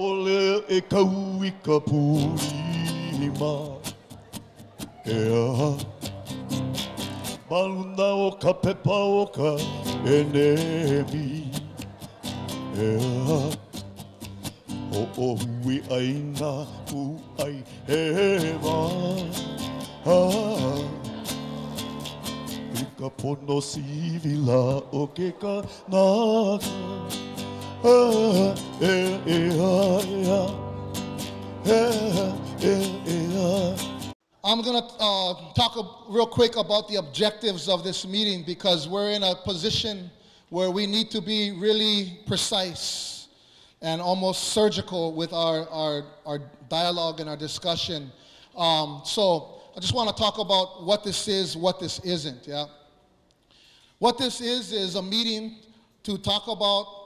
Paole e kau i ka pūrima Ea Maluna o ka pepa o ka enemi. Ea O o hui aina u ai he Ah I ka pono sivila o ke kanaka Ah, I'm going to uh, talk real quick about the objectives of this meeting because we're in a position where we need to be really precise and almost surgical with our, our, our dialogue and our discussion. Um, so I just want to talk about what this is, what this isn't, yeah? What this is, is a meeting to talk about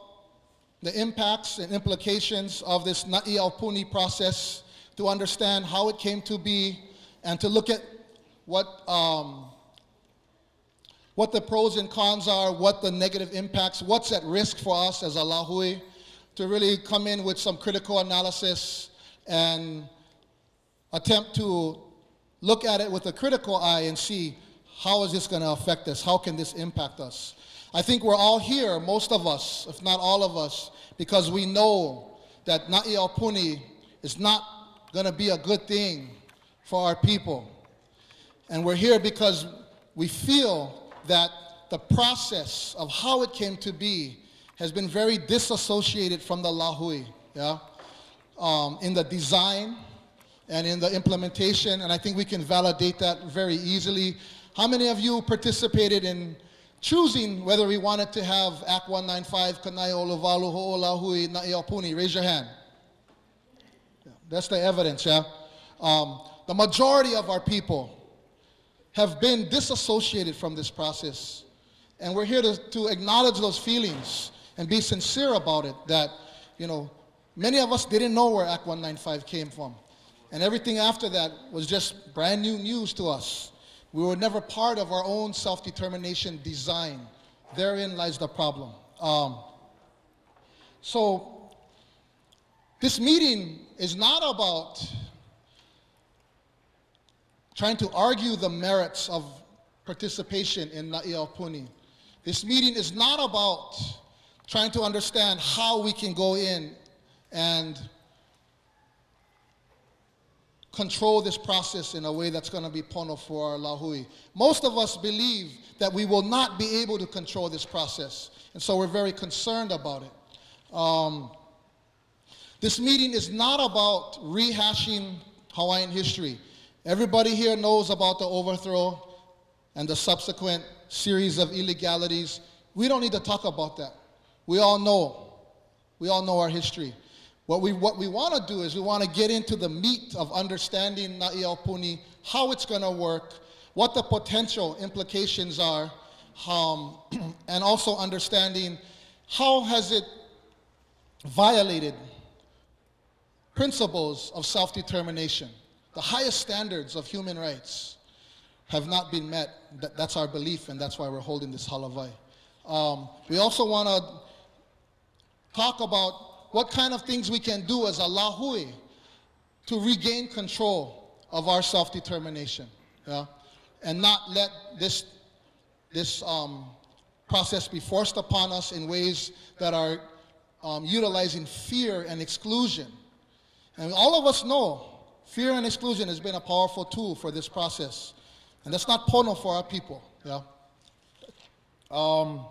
the impacts and implications of this Na'i Aupuni process, to understand how it came to be, and to look at what, um, what the pros and cons are, what the negative impacts, what's at risk for us as a Lahui, to really come in with some critical analysis and attempt to look at it with a critical eye and see how is this going to affect us? How can this impact us? I think we're all here, most of us, if not all of us, because we know that Na'i al is not going to be a good thing for our people. And we're here because we feel that the process of how it came to be has been very disassociated from the Lahui, yeah? Um, in the design and in the implementation, and I think we can validate that very easily. How many of you participated in choosing whether we wanted to have Act 195, Kana'iolowalu Ho'olahui Na'i Aupuni? Raise your hand. Yeah, That's the evidence, yeah? Um, the majority of our people have been disassociated from this process. And we're here to, to acknowledge those feelings and be sincere about it that, you know, many of us didn't know where Act 195 came from. And everything after that was just brand new news to us. We were never part of our own self determination design. Therein lies the problem. Um, so, this meeting is not about trying to argue the merits of participation in Na'i Puni. This meeting is not about trying to understand how we can go in and control this process in a way that's going to be pono for our lahui. Most of us believe that we will not be able to control this process, and so we're very concerned about it. Um, this meeting is not about rehashing Hawaiian history. Everybody here knows about the overthrow and the subsequent series of illegalities. We don't need to talk about that. We all know. We all know our history. What we, what we want to do is we want to get into the meat of understanding Na'i Aupuni, how it's going to work, what the potential implications are, um, and also understanding how has it violated principles of self-determination. The highest standards of human rights have not been met. That, that's our belief, and that's why we're holding this halawai. Um, we also want to talk about what kind of things we can do as a lahui to regain control of our self-determination, yeah? and not let this, this um, process be forced upon us in ways that are um, utilizing fear and exclusion. And all of us know fear and exclusion has been a powerful tool for this process. And that's not pono for our people. Yeah. Um,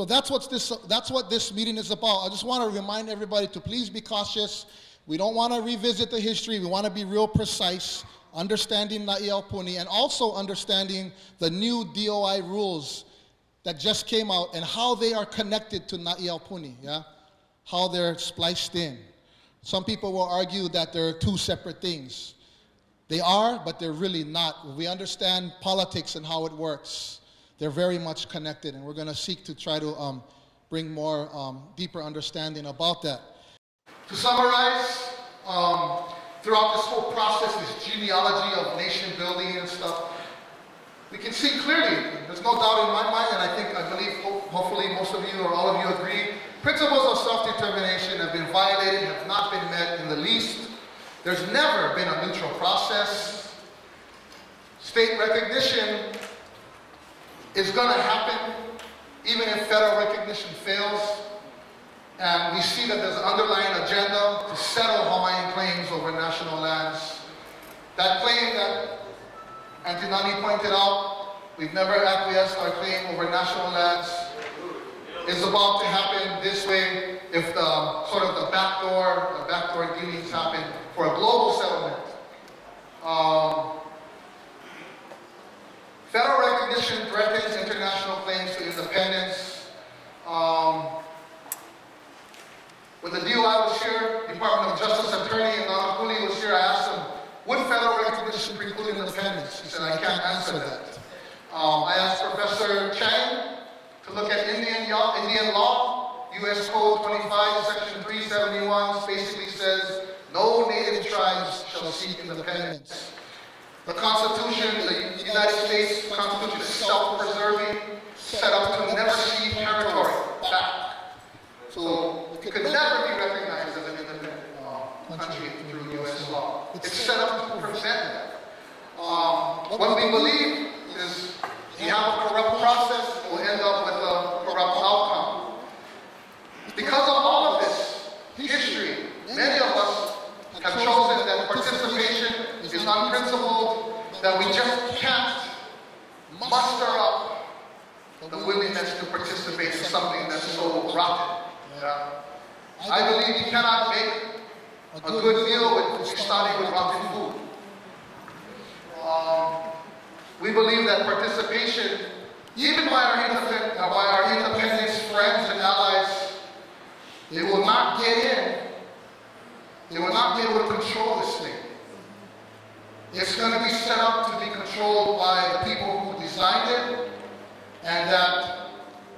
so that's, this, that's what this meeting is about. I just want to remind everybody to please be cautious. We don't want to revisit the history. We want to be real precise, understanding Na'i Aupuni, and also understanding the new DOI rules that just came out and how they are connected to Na'i Aupuni, yeah? How they're spliced in. Some people will argue that they're two separate things. They are, but they're really not. We understand politics and how it works, they're very much connected, and we're going to seek to try to um, bring more um, deeper understanding about that. To summarize, um, throughout this whole process, this genealogy of nation building and stuff, we can see clearly, there's no doubt in my mind, and I think, I believe, ho- hopefully most of you or all of you agree, principles of self-determination have been violated, have not been met in the least. There's never been a neutral process. State recognition is going to happen even if federal recognition fails. And we see that there's an underlying agenda to settle Hawaiian claims over national lands. That claim that Antinani pointed out, we've never acquiesced our claim over national lands, is about to happen this way if the sort of the backdoor, the backdoor dealings happen for a global settlement. Um, federal recognition threatens international claims to independence. Um, when the DOI was here, Department of Justice Attorney and Nanakuli was here, I asked him, would federal recognition preclude independence? He said, I can't answer that. Um, I asked Professor Chang to look at Indian, Indian law. U.S. Code 25, Section 371 basically says, no native tribes shall seek independence. The Constitution, the United States Constitution is self-preserving, set up to never cede territory back. So it could never be recognized as an independent uh, country through U.S. law. It's set up to prevent that. Um, what we believe is you have a corrupt process, we'll end up with a corrupt outcome. Because of all of this history, many of us have chosen that participation is unprincipled, that we just can't muster up the willingness to participate in something that's so rotten. Yeah. I believe you cannot make a good meal with starting with rotten food. Um, we believe that participation, even by our, independent, uh, by our independence friends and allies, they will not get in. They will not be able to control this thing. It's going to be set up to be controlled by the people who designed it, and that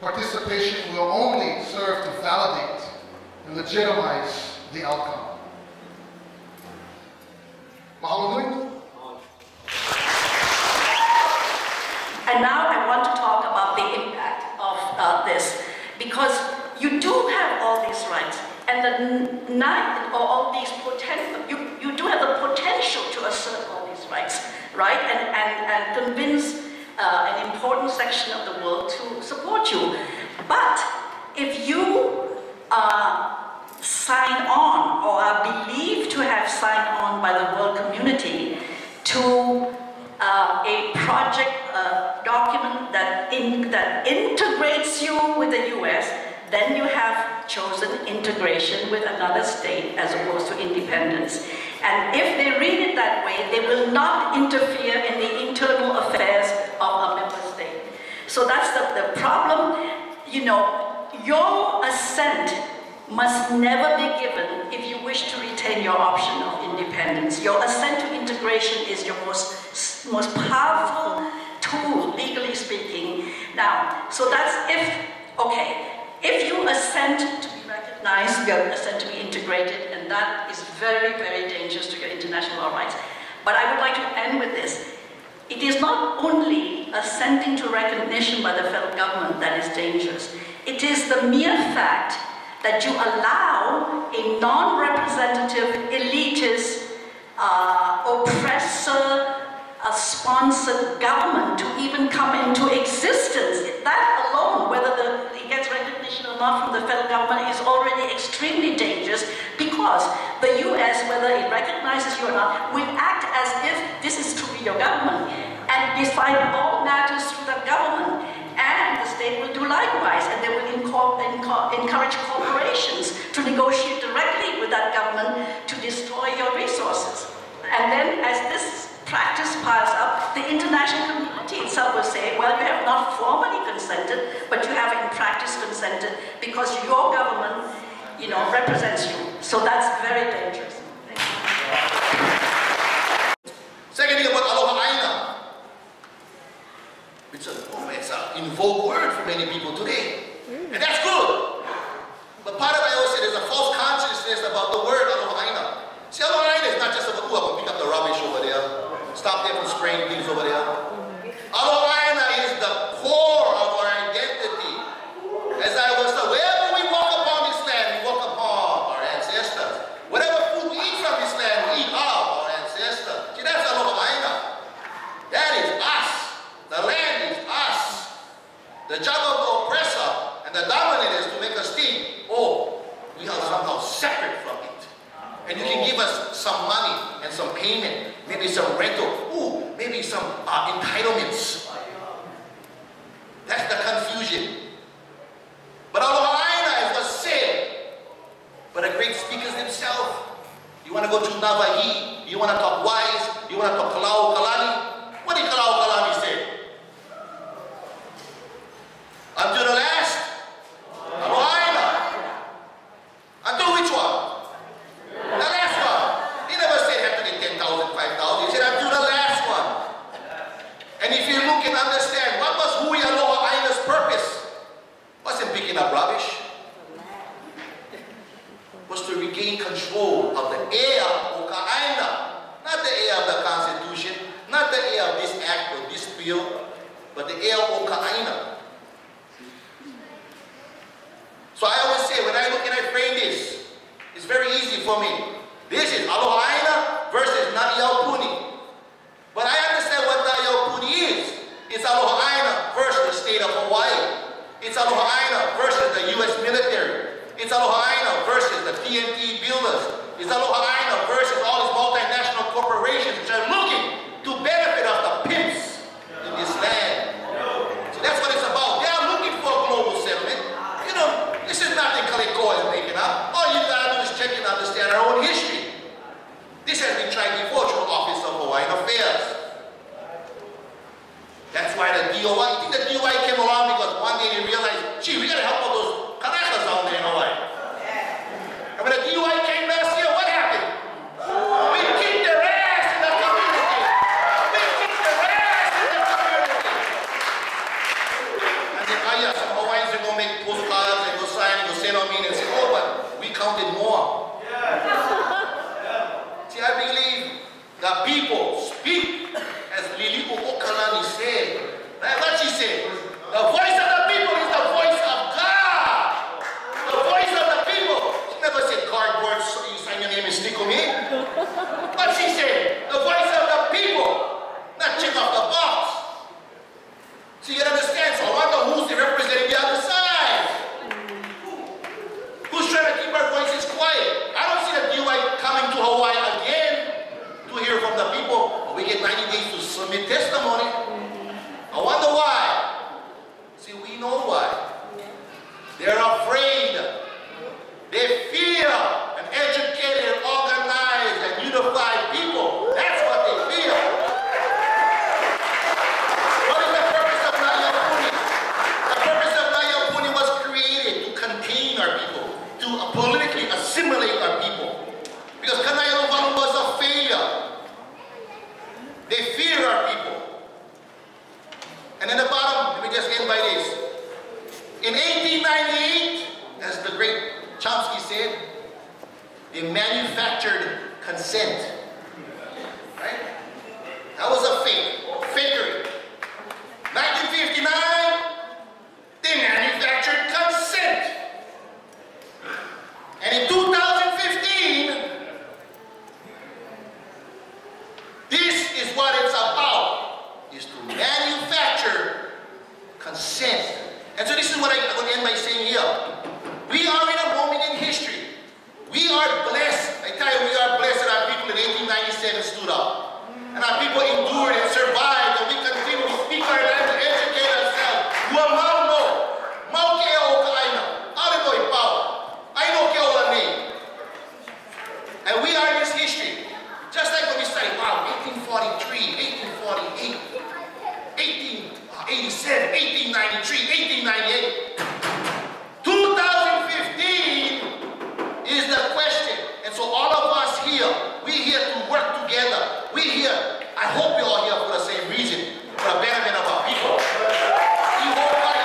participation will only serve to validate and legitimize the outcome. Mahalo And now I want to talk about the impact of uh, this, because you do have all these rights, and the nine, or all these potential, you, you do have the potential to assert all rights, right? And, and, and convince uh, an important section of the world to support you. But if you uh, sign on, or are believed to have signed on by the world community to uh, a project uh, document that, in, that integrates you with the US, then you have chosen integration with another state as opposed to independence. And if they read it that way, they will not interfere in the internal affairs of a member state. So that's the, the problem. You know, your assent must never be given if you wish to retain your option of independence. Your assent to integration is your most, most powerful tool, legally speaking. Now, so that's if, okay, if you assent to be recognized, you assent to be integrated, and that is very, very dangerous to your international rights. But I would like to end with this. It is not only assenting to recognition by the federal government that is dangerous. It is the mere fact that you allow a non-representative, elitist, uh, oppressor, a sponsored government to even come into existence. That alone, whether the, it gets from the federal government, is already extremely dangerous because the US, whether it recognizes you or not, will act as if this is truly your government and decide all matters through the government and the state will do likewise, and they will encourage corporations to negotiate directly with that government to destroy your resources. And then as this practice piles up, the international community itself will say, well, you have not formally consented, but you have in practice consented because your government, you know, represents you. So that's very dangerous. And you can give us some money and some payment, maybe some rental, ooh, maybe some uh, entitlements. That's the confusion. But Al-Aina was said, but the great speakers themselves, you want to go to Nawahi, you want to talk wise, you want to talk Kalauokalani, what is Kalau frame this, it's very easy for me. This is Aloha Aina versus Na'i Aupuni. But I understand what Na'i Aupuni is. It's Aloha Aina versus the state of Hawaii. It's Aloha Aina versus the U.S. military. It's Aloha Aina versus the TNT builders. It's Aloha Aina versus all these multinational corporations which are looking to benefit of the pimps in this land. So that's what it's about. They are looking for a global settlement. You know, this is nothing Kaleko is making up. All you gotta do is check and understand our own history. Been tried before through Office of Hawaiian Affairs. That's why the DOI, you think the DOI came along because one day they realized, gee, we gotta help all those Kanakas down there in Hawaii. And when the DOI came last year, what happened? We kicked their ass in the community. We kicked their ass in the community. And then, ah, yeah, some Hawaiians are gonna make postcards and go sign and go send on me and say, oh, but we counted more. See, I believe that people speak as Lili'uokalani said. Right? What she said? The voice of the people is the voice of God. The voice of the people. She never said cardboard, so you sign your name and stick with me. What she said? The voice of the people, not check off the box. So you understand? So I wonder who's the representing the other side. Who's trying to keep our voices quiet? I don't see the DOI coming to Hawaii again to hear from the people. But we get 90 days to submit testimony. I wonder why. See, we know why. They're afraid. They fear an educated, organized, and unified people. That's what they fear. What is the purpose of Na'i Aupuni? The purpose of Na'i Aupuni was created to contain our people, to politically assimilate our people. Because Kana'iolowalu was a failure. They fear our people. And in the bottom, let me just end by this. In 1898, as the great Chomsky said, they manufactured consent. Right? That was a fake, fakery. 1959, they manufactured consent. And in 2015, this is what it's about, is to manufacture consent. What I, I'm going end by saying here. We are in a moment in history. We are blessed. I tell you, we are blessed that our people in 1897 stood up. And our people endured and survived, and we continue to speak our language, educate ourselves. Wa mau no. Mau ke o ka aina. Ale no i pau. Ai no ke o la nei. And we are in this history. Just like when we study, wow, 1843, 1848, 1887, 1893, 1898. 2015 is the question. And so all of us here, we here to work together. We here, I hope you're all here for the same reason, for the betterment of our people. Iho kai,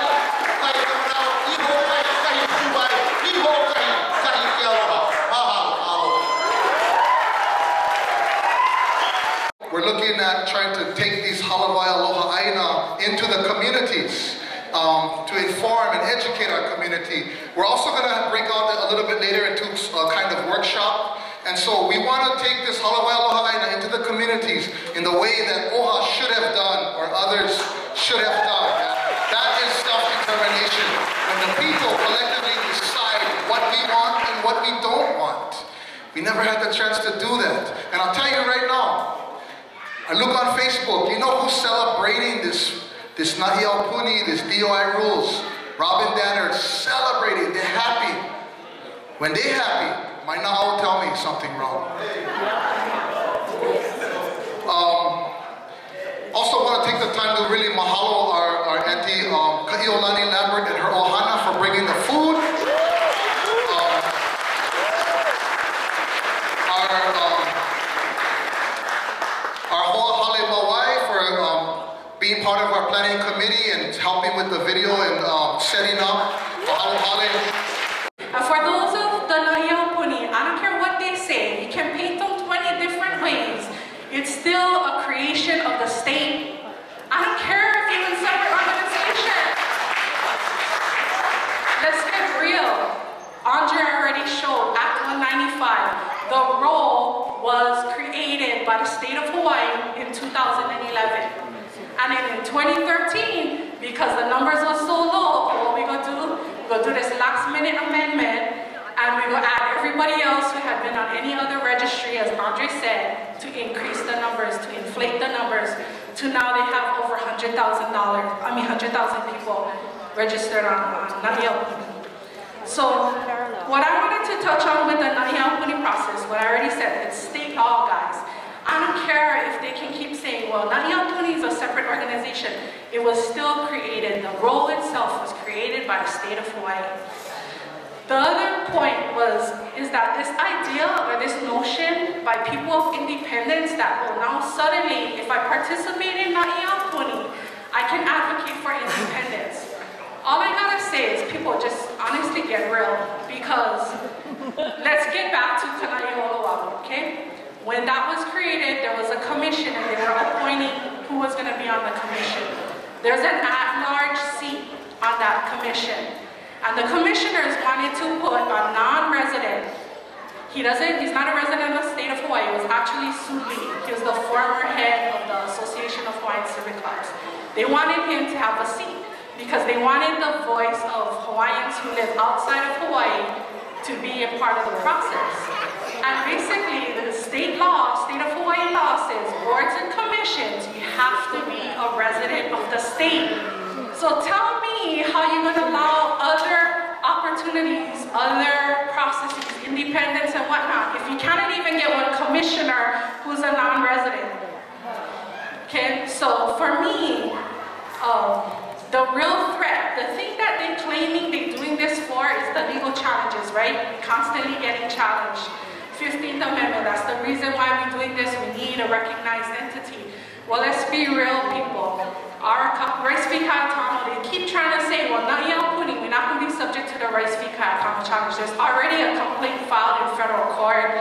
kai kamanao, iho kai, kai kubai, iho kai, kai ke aloha. Mahalo, mahalo. We're looking at trying to take these Halawai Aloha Aina into the communities um, to inform and educate our community. We're also going to break out a little bit later into a kind of workshop. And so we want to take this Halawai Aloha into the communities in the way that OHA should have done or others should have done. That is self-determination. When the people collectively decide what we want and what we don't want. We never had the chance to do that. And I'll tell you right now, I look on Facebook, you know who's celebrating this, this Na'i Aupuni, this DOI rules? Robin Danner celebrating, they're happy. When they're happy, my Naha will tell me something wrong. Um, also want to take the time to really mahalo our, our auntie um, Ka'iolani Lambert and her ohana for bringing the food. Um, our um, our whole Hale Mawai for um, being part of our planning committee and helping with the video and um, setting up. Mahalo Hale. And for those of the Na'i Aupuni, I don't care what they say, you can paint them 20 different ways. It's still a creation of the state. I don't care if you're in separate organization. Let's get real. Andre already showed Act 195. The role was created by the state of Hawaii in 2011. And then in 2013, because the numbers were so low, what we gonna do? We're gonna do this last minute amendment and we're gonna add everybody else who had been on any other registry, as Andre said, to increase the numbers, to inflate the numbers, to now they have over $100,000, I mean 100,000 people registered on, on So what I wanted to touch on with the Nahia process, what I already said, it's state law, guys. I don't care if they can keep saying, well, Nahia is a separate organization. It was still created, the role itself was created by the state of Hawaii. The other point was, is that this idea or this notion by people of independence that, well, now suddenly, if I participate in Puni, I can advocate for independence. All I gotta say is people just honestly get real because let's get back to Kana'iolowalu, okay? When that was created, there was a commission and they were appointing who was gonna be on the commission. There's an at-large seat on that commission. And the commissioners wanted to put a non-resident. He doesn't, he's not a resident of the state of Hawaii. It was actually Suli. He was the former head of the Association of Hawaiian Civic Clubs. They wanted him to have a seat because they wanted the voice of Hawaiians who live outside of Hawaii to be a part of the process. And basically, the state law, state of Hawaii law says boards and commissions, you have to be a resident of the state. So tell me how you're going to allow other opportunities, other processes, independence and whatnot, if you can't even get one commissioner who's a non-resident. Okay, so for me, um, the real threat, the thing that they're claiming they're doing this for is the legal challenges, right? Constantly getting challenged. 15th Amendment, that's the reason why we're doing this. We need a recognized entity. Well, let's be real, people. Our rice fee they keep trying to say, well, not yet we're not going to be subject to the rice fee challenge. There's already a complaint filed in federal court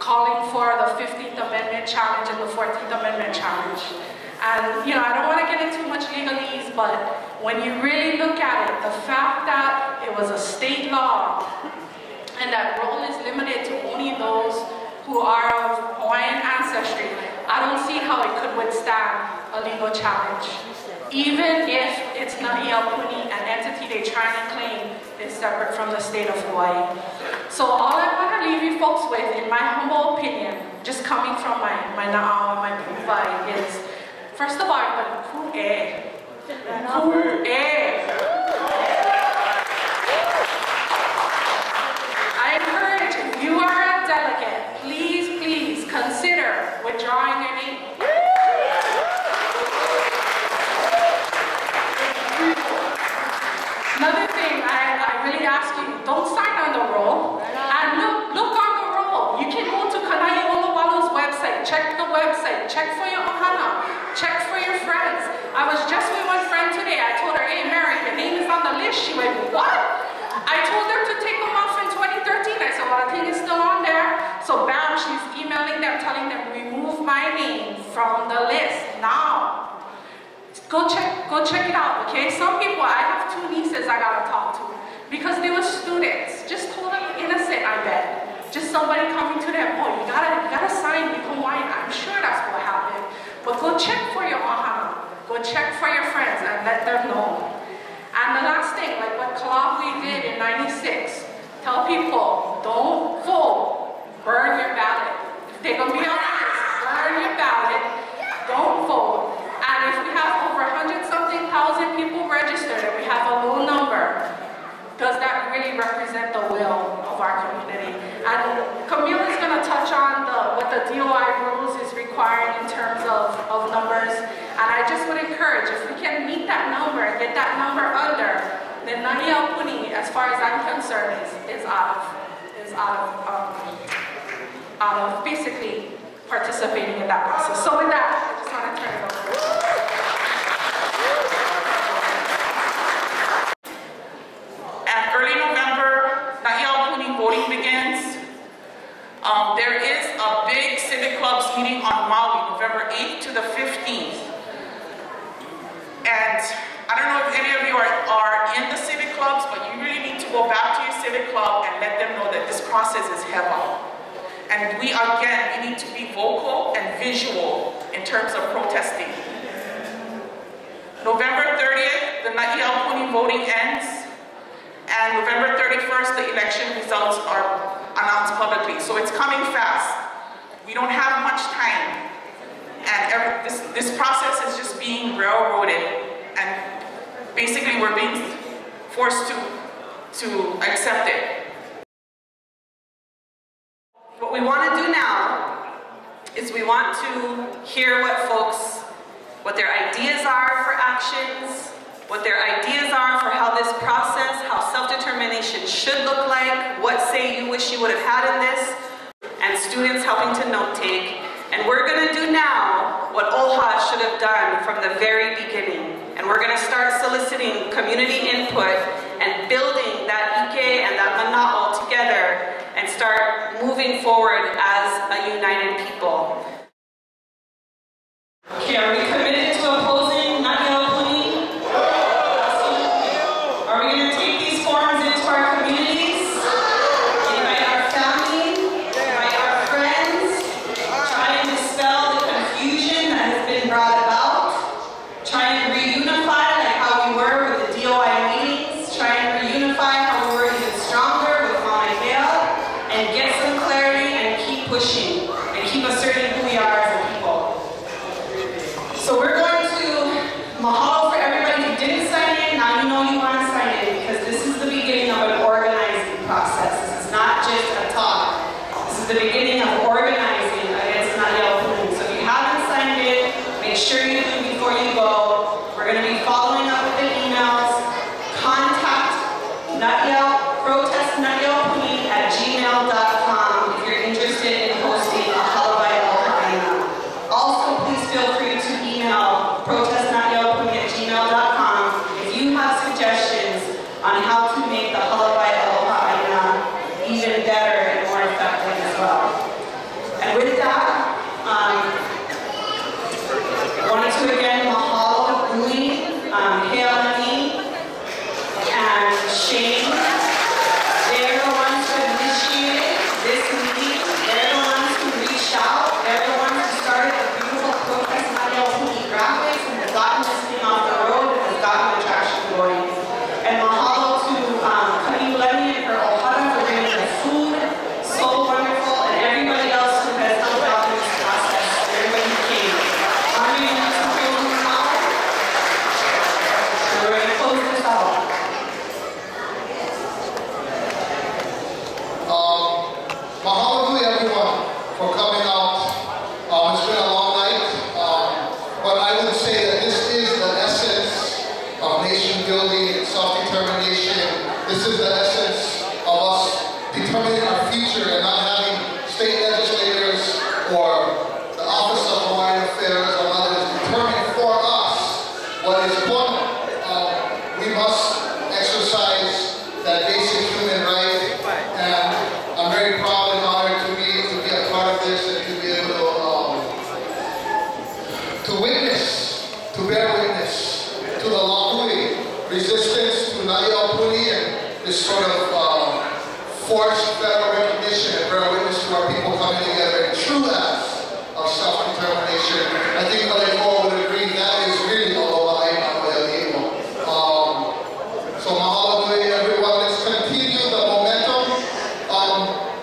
calling for the 15th Amendment challenge and the 14th Amendment challenge. And, you know, I don't want to get into much legalese, but when you really look at it, the fact that it was a state law and that role is limited to only those who are of Hawaiian ancestry, I don't see how it could withstand a legal challenge. Even if it's not Iapuni, an entity they're trying to claim is separate from the state of Hawaii. So all I want to leave you folks with, in my humble opinion, just coming from my, my na'au and my pu'ai, is First of all, but who eh? Who eh? I encourage if you are a delegate, please, please consider withdrawing your name. Another thing I, I really ask you, don't sign on the roll. And look, look on the roll. You can go to Kana'iolowalu's website, check the website, check for your ohana, check for your friends. I was just with one friend today. I told her, hey Mary, your is the list. She went, what? I told her to take them off in 2013. I said, well, I think it's still on there. So bam, she's emailing them, telling them, remove my name from the list now. Go check, go check it out, okay? Some people, I have two nieces I gotta talk to because they were students, just totally innocent, I bet. Just somebody coming to them, oh, you gotta, you gotta sign, become white. I'm sure that's what happened. But go check for your ohana. Go check for your friends and let them know. And the last thing, like what Ka Lahui did in 96, tell people, don't vote burn your ballot. If they're gonna be list, burn your ballot, don't vote. And if we have over 100 something thousand people registered and we have a low number, does that really represent the will of our community? And Camille is going to touch on the, what the DOI rules is requiring in terms of, of numbers. And I just would encourage, if we can meet that number get that number under, then Na'i Aupuni, as far as I'm concerned, is, is out of, is out of, um, out of basically participating in that process. So with that, I just want to turn it over. At early November, Na'i Aupuni voting begins. Um, there is a big civic clubs meeting on Maui, November 8th to the 15th. And I don't know if any of you are, are in the civic clubs, but you really need to go back to your civic club and let them know that this process is heavy. And we, again, we need to be vocal and visual in terms of protesting. November 30th, the Na'i Aupuni voting ends. And November 31st, the election results are announced publicly. So it's coming fast. We don't have much time. And every, this, this process is just being railroaded. And basically we're being forced to, to accept it. What we want to do now is we want to hear what folks, what their ideas are for actions, what their ideas are for how this process, how self-determination should look like, what say you wish you would have had in this, and students helping to note take. And we're going to do now what OHA should have done from the very beginning. And we're going to start soliciting community input and building that Ike and that Mana'o together and start moving forward as a united people. Are we committed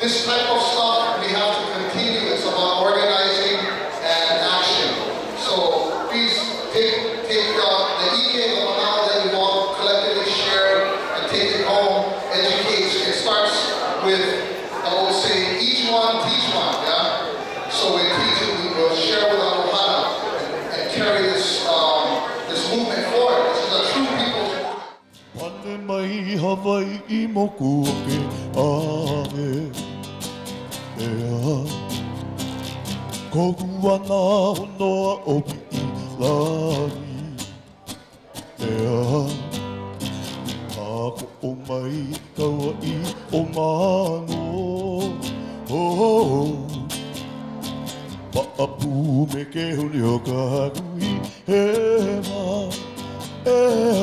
This type of stuff we have to continue. It's about organizing and action. So please take, take the, the e of now that you want collectively share and take it home, educate. It starts with, I will say, each one teach one. Yeah? So we teach it, we will share with our Ohana and, and carry this, um, this movement forward. This is a true people's movement. Kogu ana honoa o ki i lani Ea Ako o mai kaua i o mano oh, oh, me ke huni o ka hagu i he ma E eh.